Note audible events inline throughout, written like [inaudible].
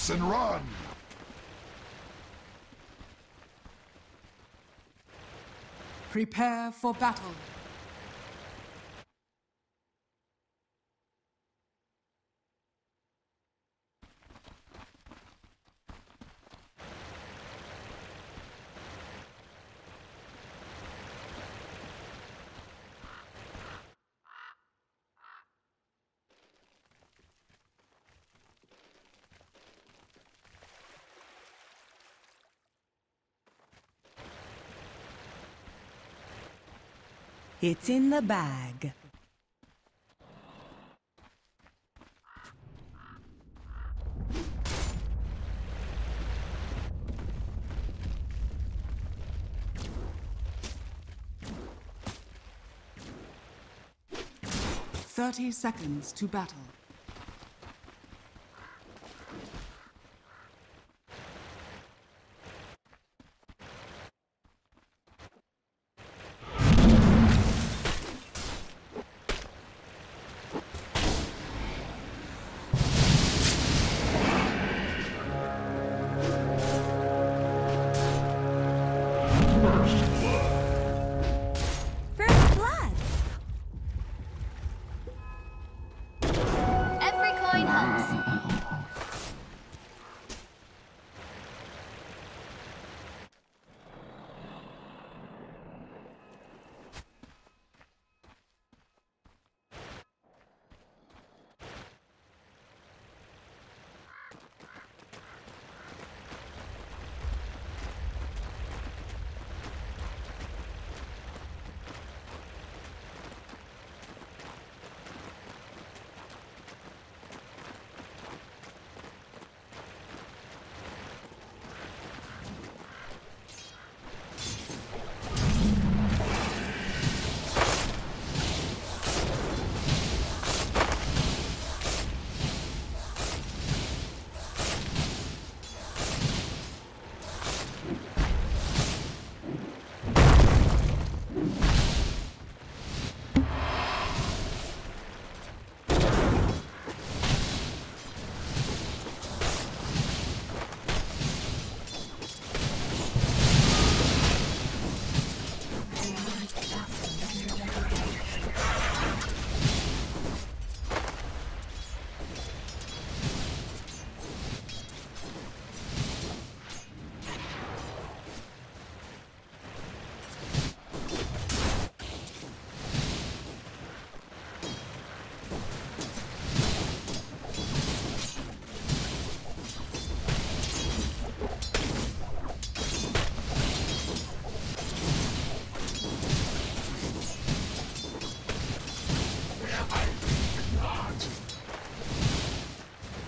Bounce and run! Prepare for battle. It's in the bag. Thirty seconds to battle.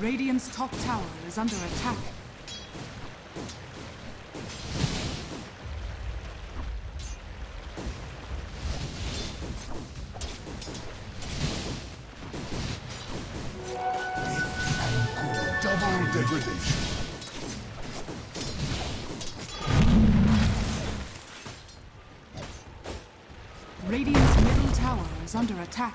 Radiant's top tower is under attack. Double degradation. Radiant's middle tower is under attack.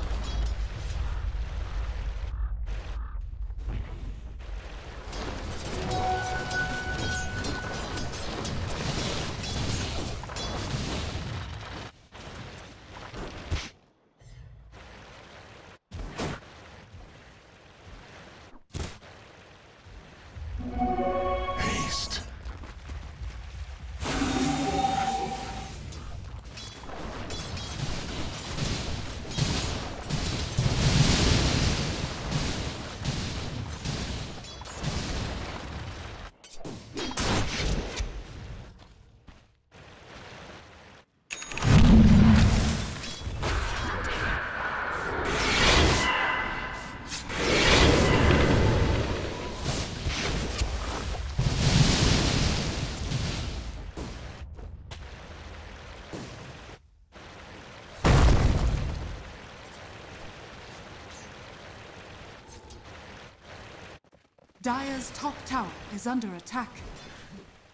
Dire's top tower is under attack.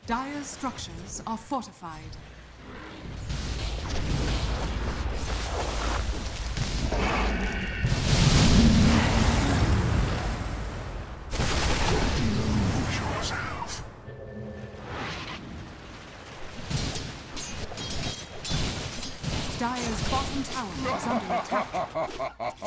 Dire's structures are fortified. Dire's bottom tower is under attack. [laughs]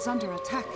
is under attack.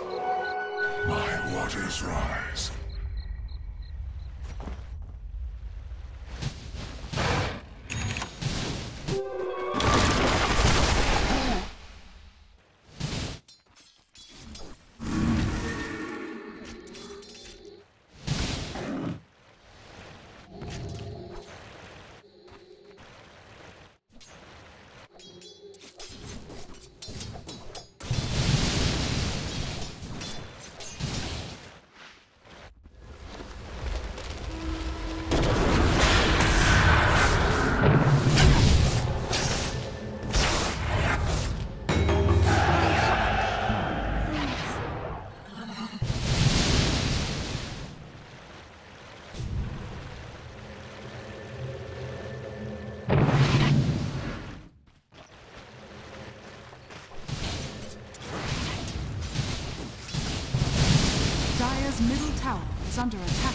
is under attack.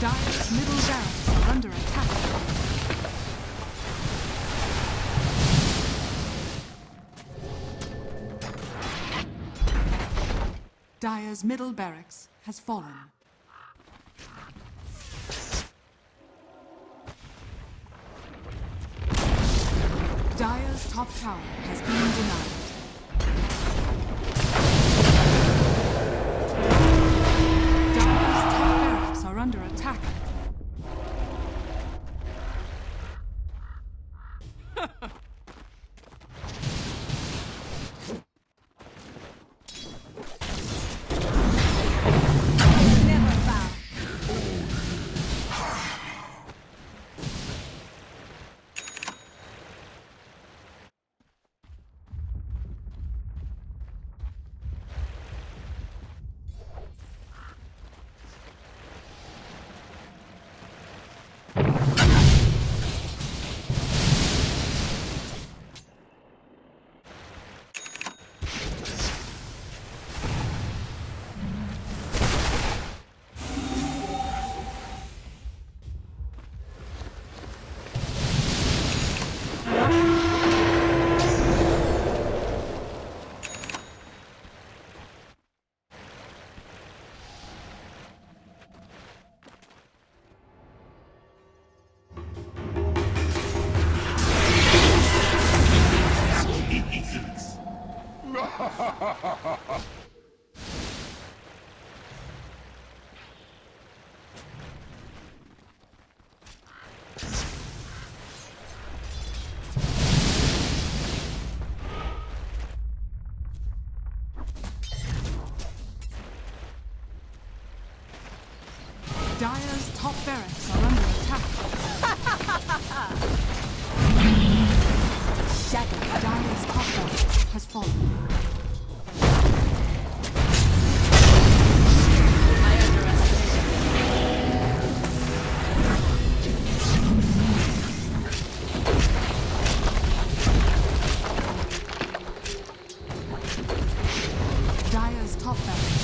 Dire's middle barracks are under attack. Dire's middle barracks has fallen. Dire's top tower has been denied. Dire's top barracks are under attack. Dire's top barracks are under attack. [laughs] Shadow Dire's top barracks has fallen. top barracks.